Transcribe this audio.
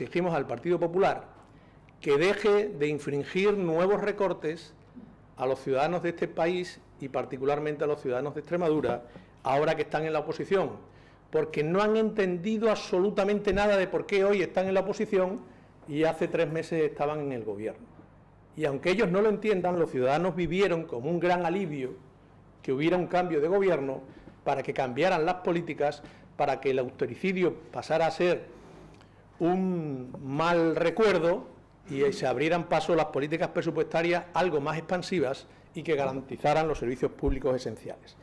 exigimos al Partido Popular que deje de infringir nuevos recortes a los ciudadanos de este país y particularmente a los ciudadanos de Extremadura, ahora que están en la oposición, porque no han entendido absolutamente nada de por qué hoy están en la oposición y hace tres meses estaban en el gobierno. Y aunque ellos no lo entiendan, los ciudadanos vivieron como un gran alivio que hubiera un cambio de gobierno para que cambiaran las políticas, para que el austericidio pasara a ser un mal recuerdo y se abrieran paso las políticas presupuestarias algo más expansivas y que garantizaran los servicios públicos esenciales.